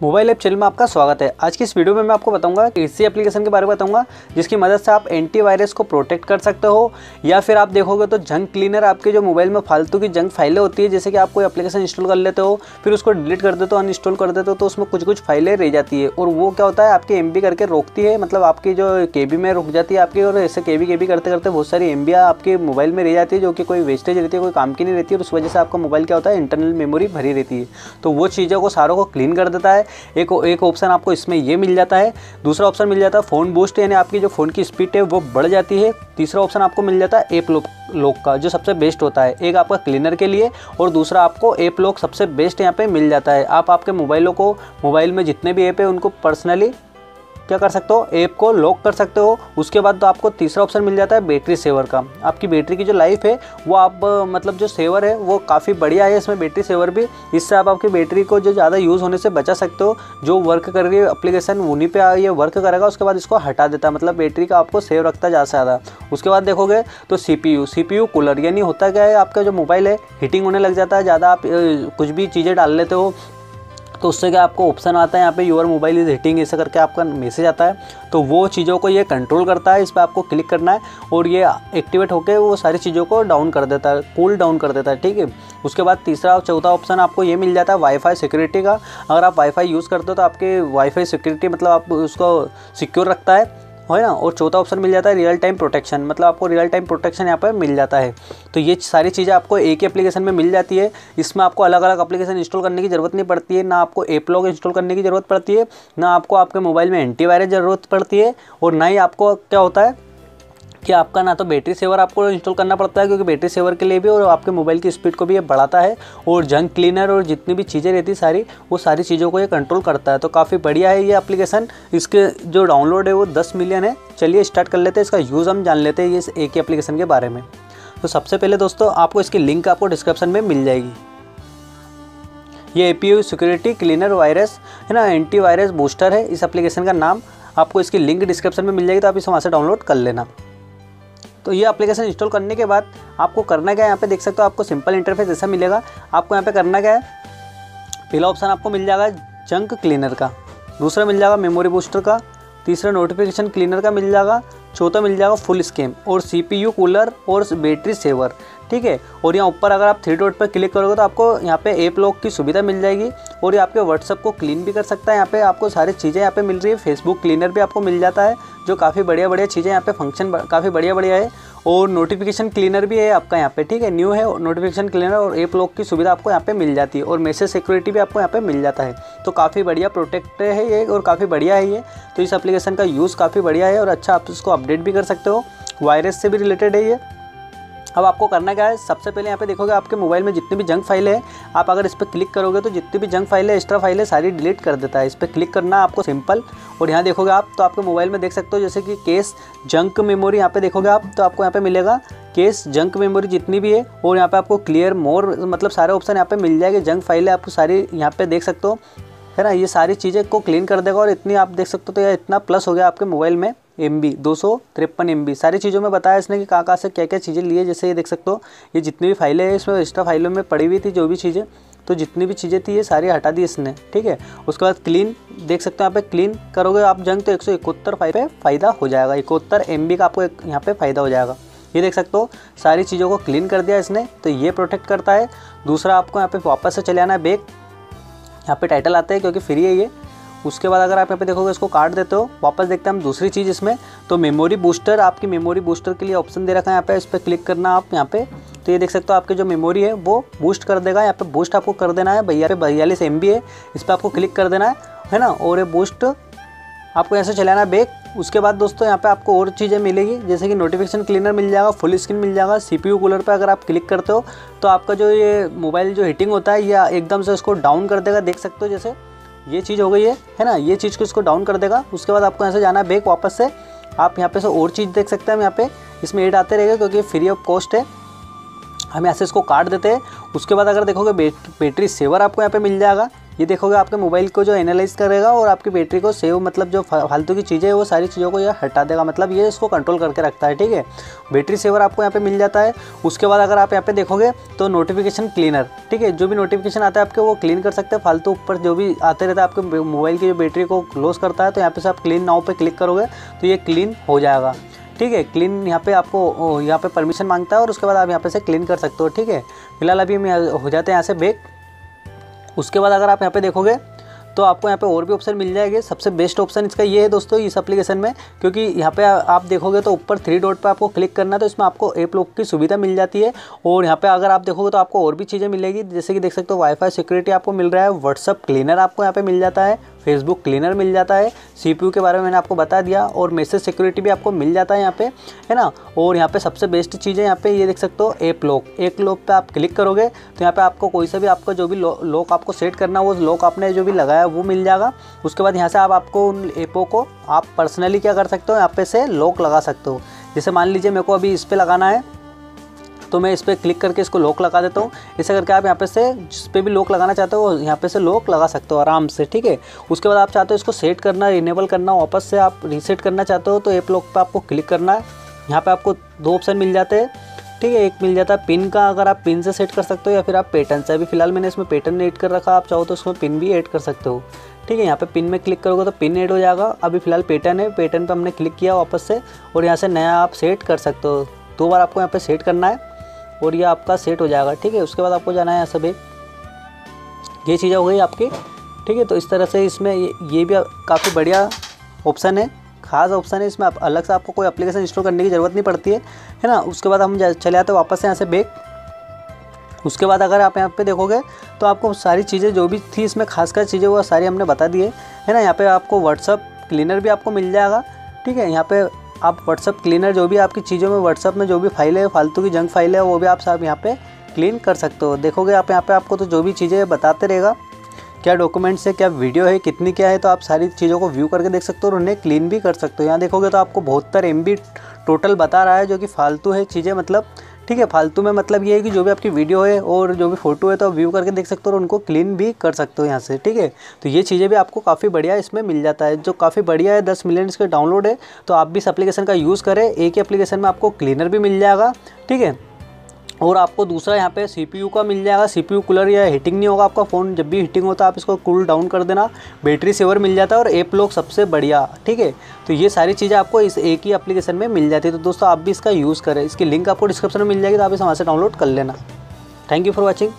Mobile app channel में आपका स्वागत है। आज की इस वीडियो में मैं आपको बताऊँगा इसी एप्लीकेशन के बारे में बताऊँगा, जिसकी मदद से आप एंटीवायरस को प्रोटेक्ट कर सकते हो, या फिर आप देखोगे तो जंक क्लीनर आपके जो मोबाइल में फालतू की जंक फाइलें होती है, जैसे कि आप कोई एप्लीकेशन इंस्टॉल कर लेते हो, फिर उसको डिलीट कर देते हो, अनइंस्टॉल कर देते हो तो उसमें कुछ कुछ फाइलें रह जाती है। और वो क्या होता है, आपकी एम करके रोकती है मतलब आपकी जो के में रुक जाती है आपकी, और ऐसे के बी करते करते बहुत सारी एम आपके मोबाइल में रह जाती है, जो कि कोई वेस्टेज रहती है, कोई काम की नहीं रहती है और उस वजह से आपका मोबाइल क्या होता है इंटरनल मेमोरी भरी रहती है। तो वो चीज़ों को सारों को क्लीन कर देता है एक एक ऑप्शन आपको इसमें ये मिल जाता है। दूसरा ऑप्शन मिल जाता है फ़ोन बूस्ट यानी आपकी जो फ़ोन की स्पीड है वो बढ़ जाती है। तीसरा ऑप्शन आपको मिल जाता है एप लॉक लॉक का, जो सबसे बेस्ट होता है। एक आपका क्लीनर के लिए और दूसरा आपको ऐप लॉक सबसे बेस्ट यहाँ पे मिल जाता है। आप आपके मोबाइलों को मोबाइल में जितने भी ऐप है, उनको पर्सनली क्या कर सकते हो? ऐप को लॉक कर सकते हो। उसके बाद तो आपको तीसरा ऑप्शन मिल जाता है बैटरी सेवर का। आपकी बैटरी की जो लाइफ है, वो आप मतलब जो सेवर है, वो काफ़ी बढ़िया है इसमें बैटरी सेवर भी। इससे आप आपकी बैटरी को जो ज़्यादा यूज़ होने से बचा सकते हो। जो वर्क कर रही है अप्लीकेशन उन्हीं पर ये वर्क करेगा, उसके बाद इसको हटा देता है। मतलब बैटरी का आपको सेव रखता जा ज़्यादा उसके बाद देखोगे तो C P U C P U cooler यानी होता क्या है, आपका जो मोबाइल है हीटिंग होने लग जाता है, ज़्यादा आप कुछ भी चीज़ें डाल लेते हो तो उससे क्या आपको ऑप्शन आता है? यहाँ पे यूर मोबाइल इज़ हिटिंग ऐसे करके आपका मैसेज आता है। तो वो चीज़ों को ये कंट्रोल करता है, इस पर आपको क्लिक करना है और ये एक्टिवेट होकर वो सारी चीज़ों को डाउन कर देता है कूल डाउन कर देता है, ठीक है? उसके बाद तीसरा और चौथा ऑप्शन आपको ये मिल जाता है वाईफाई सिक्योरिटी का। अगर आप वाईफाई यूज़ करते हो तो आपके वाईफाई सिक्योरिटी मतलब आप उसको सिक्योर रखता है। है ना? और चौथा ऑप्शन मिल जाता है रियल टाइम प्रोटेक्शन मतलब आपको रियल टाइम प्रोटेक्शन यहाँ पर मिल जाता है। तो ये सारी चीज़ें आपको एक ही एप्लीकेशन में मिल जाती है। इसमें आपको अलग अलग एप्लीकेशन इंस्टॉल करने की ज़रूरत नहीं पड़ती है। ना आपको एपलॉग इंस्टॉल करने की ज़रूरत पड़ती है। ना आपको आपके मोबाइल में एंटीवायरस ज़रूरत पड़ती है। और ना ही आपको क्या होता है? कि आपका ना तो बैटरी सेवर आपको इंस्टॉल करना पड़ता है, क्योंकि बैटरी सेवर के लिए भी और आपके मोबाइल की स्पीड को भी ये बढ़ाता है और जंक क्लीनर और जितनी भी चीज़ें रहती सारी, वो सारी चीज़ों को ये कंट्रोल करता है। तो काफ़ी बढ़िया है ये एप्लीकेशन इसके जो डाउनलोड है वो दस मिलियन है। चलिए स्टार्ट कर लेते हैं, इसका यूज़ हम जान लेते हैं ये एक ही एप्लीकेशन के बारे में। तो सबसे पहले दोस्तों, आपको इसकी लिंक आपको डिस्क्रिप्शन में मिल जाएगी। ये A P security cleaner virus है ना एंटी वायरस बूस्टर है इस एप्लीकेशन का नाम। आपको इसकी लिंक डिस्क्रिप्शन में मिल जाएगी तो आप इसे वहाँ से डाउनलोड कर लेना। तो ये एप्लीकेशन इंस्टॉल करने के बाद आपको करना क्या है? यहाँ पे देख सकते हो आपको सिंपल इंटरफेस ऐसा मिलेगा। आपको यहाँ पे करना क्या है? पहला ऑप्शन आपको मिल जाएगा जंक क्लीनर का। दूसरा मिल जाएगा मेमोरी बूस्टर का। तीसरा नोटिफिकेशन क्लीनर का मिल जाएगा। चौथा मिल जाएगा फुल स्केम और सीपीयू कूलर और बैटरी सेवर ठीक है? और यहाँ ऊपर अगर आप थ्री डॉट पर क्लिक करोगे तो आपको यहाँ पे ऐप लॉक की सुविधा मिल जाएगी। और ये आपके व्हाट्सअप को क्लीन भी कर सकता है। यहाँ पे आपको सारी चीज़ें यहाँ पे मिल रही है। फेसबुक क्लीनर भी आपको मिल जाता है, जो काफ़ी बढ़िया बढ़िया चीज़ें यहाँ पे फ़ंक्शन काफ़ी बढ़िया बढ़िया है। और नोटिफिकेशन क्लीनर भी है आपका यहाँ पे, ठीक है? न्यू है नोटिफिकेशन क्लीनर और एप लॉक की सुविधा आपको यहाँ पे मिल जाती है। और मैसेज सिक्योरिटी भी आपको यहाँ पे मिल जाता है। तो काफ़ी बढ़िया प्रोटेक्ट है ये और काफ़ी बढ़िया है ये। तो इस एप्लीकेशन का यूज़ काफ़ी बढ़िया है और अच्छा आप इसको अपडेट भी कर सकते हो। वायरस से भी रिलेटेड है ये। अब आपको करना क्या है? सबसे पहले यहाँ पे देखोगे आपके मोबाइल में जितनी भी जंक फ़ाइल है, आप अगर इस पर क्लिक करोगे तो जितनी भी जंक फ़ाइल है एक्स्ट्रा फ़ाइल है सारी डिलीट कर देता है। इस पर क्लिक करना आपको सिंपल और यहाँ देखोगे आप तो आपके मोबाइल में देख सकते हो जैसे कि केस जंक मेमोरी यहाँ पे देखोगे आप तो आपको यहाँ पे मिलेगा केस जंक मेमोरी जितनी भी है और यहाँ पे आपको क्लियर मोर मतलब सारे ऑप्शन यहाँ पे मिल जाएँगे। जंक फ़ाइल आपको सारी यहाँ पे देख सकते हो, है ना? ये सारी चीज़ें को क्लीन कर देगा और इतनी आप देख सकते हो तो यह इतना प्लस हो गया आपके मोबाइल में। एम बी दो सौ तिरपन एम बी सारी चीज़ों में बताया इसने कि कहाँ कहाँ से क्या क्या चीज़ें लिए, जैसे ये देख सकते हो, ये जितनी भी फाइलें हैं इसमें एक्स्ट्रा फाइलों में पड़ी हुई थी जो भी चीज़ें तो जितनी भी चीज़ें थी ये सारी हटा दी इसने, ठीक है? उसके बाद क्लीन देख सकते हो यहाँ पे क्लीन करोगे आप जंग तो एक सौ इकहत्तर फाइव पे फ़ायदा हो जाएगा। इकहत्तर एम का आपको एक यहाँ पे फ़ायदा हो जाएगा। ये देख सकते हो, सारी चीज़ों को क्लीन कर दिया इसने तो ये प्रोटेक्ट करता है। दूसरा आपको यहाँ पे वापस से चले आना है बैग यहाँ पे टाइटल आता है क्योंकि फ्री है ये। उसके बाद अगर आप यहाँ पे देखोगे, इसको काट देते हो, वापस देखते हैं हम दूसरी चीज़ इसमें तो मेमोरी बूस्टर आपकी मेमोरी बूस्टर के लिए ऑप्शन दे रखा है यहाँ पे, इस पर क्लिक करना आप यहाँ पे। तो ये देख सकते हो आपकी जो मेमोरी है, वो बूस्ट कर देगा, यहाँ पे बूस्ट आपको कर देना है, भैया बयालीस एम है, इस पर आपको क्लिक कर देना है है ना? और ये बूस्ट आपको ऐसे चलाना बैक उसके बाद दोस्तों, यहाँ पे आपको और चीज़ें मिलेगी, जैसे कि नोटिफिकेशन क्लीनर मिल जाएगा फुल स्क्रीन मिल जाएगा सीपीयू कूलर पे अगर आप क्लिक करते हो तो आपका जो ये मोबाइल जो हीटिंग होता है, या एकदम से उसको डाउन कर देगा, देख सकते हो जैसे। ये चीज़ हो गई है है ना? ये चीज़ को इसको डाउन कर देगा। उसके बाद आपको ऐसे जाना है बैक वापस से। आप यहाँ पे से और चीज़ देख सकते हैं हम यहाँ पे। इसमें एड आते रहेगा क्योंकि फ्री ऑफ़ कॉस्ट है। हम ऐसे इसको काट देते हैं। उसके बाद अगर देखोगे बैटरी सेवर आपको यहाँ पे मिल जाएगा। ये देखोगे आपके मोबाइल को जो एनालाइज करेगा और आपकी बैटरी को सेव मतलब जो फालतू की चीज़ें वो सारी चीज़ों को ये हटा देगा। मतलब ये इसको कंट्रोल करके रखता है, ठीक है? बैटरी सेवर आपको यहाँ पे मिल जाता है। उसके बाद अगर आप यहाँ पे देखोगे तो नोटिफिकेशन क्लीनर ठीक है? जो भी नोटिफिकेशन आता है आपके, वो क्लीन कर सकते हैं। फालतू ऊपर जो भी आते रहता है आपके मोबाइल की जो बैटरी को क्लोज करता है तो यहाँ पे से आप क्लीन नाव पर क्लिक करोगे तो ये क्लीन हो जाएगा। ठीक है? क्लीन यहाँ पे आपको यहाँ पे परमिशन माँगता है और उसके बाद आप यहाँ पे से क्लीन कर सकते हो, ठीक है? फ़िलहाल अभी हम हो जाते हैं यहाँ से बेक उसके बाद अगर आप यहाँ पे देखोगे तो आपको यहाँ पे और भी ऑप्शन मिल जाएँगे। सबसे बेस्ट ऑप्शन इसका ये है दोस्तों, इस एप्लीकेशन में, क्योंकि यहाँ पे आप देखोगे तो ऊपर थ्री डॉट पे आपको क्लिक करना है तो इसमें आपको एप लॉक की सुविधा मिल जाती है। और यहाँ पे अगर आप देखोगे तो आपको और भी चीज़ें मिलेगी, जैसे कि देख सकते हो वाईफाई सिक्योरिटी आपको मिल रहा है व्हाट्सअप क्लीनर आपको यहाँ पर मिल जाता है। फेसबुक क्लीनर मिल जाता है। सीपीयू के बारे में मैंने आपको बता दिया और मैसेज सिक्योरिटी भी आपको मिल जाता है यहाँ पे, है ना? और यहाँ पे सबसे बेस्ट चीज़ है यहाँ पे ये देख सकते हो एप लॉक एक लॉक पे आप क्लिक करोगे तो यहाँ पे आपको कोई सा भी आपका जो भी लॉक आपको सेट करना वो लॉक आपने जो भी लगाया वो मिल जाएगा। उसके बाद यहाँ से आप आपको उन ऐपों को, आप पर्सनली क्या कर सकते हो, यहाँ पे से लॉक लगा सकते हो। जैसे मान लीजिए मेरे को अभी इस पर लगाना है तो मैं इस पर क्लिक करके इसको लॉक लगा देता हूँ। इसे करके आप यहाँ पे से जिस पे भी लॉक लगाना चाहते हो, यहाँ पे से लॉक लगा सकते हो आराम से, ठीक है? उसके बाद आप चाहते हो इसको सेट करना इनेबल करना, वापस से आप रीसेट करना चाहते हो तो ऐप लॉक पर आपको क्लिक करना है। यहाँ पर आपको दो ऑप्शन मिल जाते हैं, ठीक है? एक मिल जाता है पिन का, अगर आप पिन से सेट कर सकते हो, या फिर आप पैटर्न से। अभी फ़िलहाल मैंने इसमें पैटर्न ऐड कर रखा, आप चाहो तो उसमें पिन भी ऐड कर सकते हो, ठीक है? यहाँ पे पिन में क्लिक करोगे तो पिन ऐड हो जाएगा। अभी फ़िलहाल पैटर्न है पैटर्न पे हमने क्लिक किया वापस से, और यहाँ से नया आप सेट कर सकते हो। दो बार आपको यहाँ पर सेट करना है। और ये आपका सेट हो जाएगा ठीक है? उसके बाद आपको जाना है एक ये चीज़ें हो गई आपकी ठीक है? तो इस तरह से इसमें ये, ये भी काफ़ी बढ़िया ऑप्शन है। खास ऑप्शन है इसमें आप अलग से आपको कोई एप्लीकेशन इंस्टॉल करने की ज़रूरत नहीं पड़ती है है ना? उसके बाद हम चले आते वापस से यहाँ से बेक उसके बाद अगर आप यहाँ पे देखोगे तो आपको सारी चीज़ें जो भी थी इसमें खास खास चीज़ें वो सारी हमने बता दी है। ना? यहाँ पे आपको व्हाट्सअप क्लीनर भी आपको मिल जाएगा ठीक है? यहाँ पे आप व्हाट्सअप क्लीनर जो भी आपकी चीज़ों में व्हाट्सअप में जो भी फ़ाइल है, फालतू की जंक फ़ाइल है, वो भी आप सब यहाँ पे क्लीन कर सकते हो। देखोगे आप यहाँ पे आपको तो जो भी चीज़ें बताते रहेगा। क्या डॉक्यूमेंट्स है, क्या वीडियो है, कितनी क्या है तो आप सारी चीज़ों को व्यू करके देख सकते हो और उन्हें क्लीन भी कर सकते हो। यहाँ देखोगे तो आपको बहत्तर एम टोटल बता रहा है जो कि फालतू है चीज़ें मतलब ठीक है, फालतू में मतलब ये है कि जो भी आपकी वीडियो है और जो भी फ़ोटो है तो आप व्यू करके देख सकते हो और उनको क्लीन भी कर सकते हो यहाँ से, ठीक है? तो ये चीज़ें भी आपको काफ़ी बढ़िया इसमें मिल जाता है, जो काफ़ी बढ़िया है, दस मिलियन इसके डाउनलोड है तो आप भी इस एप्लीकेशन का यूज़ करें, एक ही एप्लीकेशन में आपको क्लीनर भी मिल जाएगा, ठीक है? और आपको दूसरा यहाँ पे सीपीयू का मिल जाएगा। सी कूलर या हीटिंग नहीं होगा आपका फ़ोन जब भी हीटिंग होता है, आप इसको कूल डाउन कर देना। बैटरी सेवर मिल जाता है और एप लॉक सबसे बढ़िया, ठीक है? तो ये सारी चीज़ें आपको इस एक ही एप्लीकेशन में मिल जाती है। तो दोस्तों, आप भी इसका यूज़ करें। इसकी लिंक आपको डिस्क्रिप्शन में मिल जाएगी तो आप इसे वहाँ से डाउनलोड कर लेना। Thank you for watching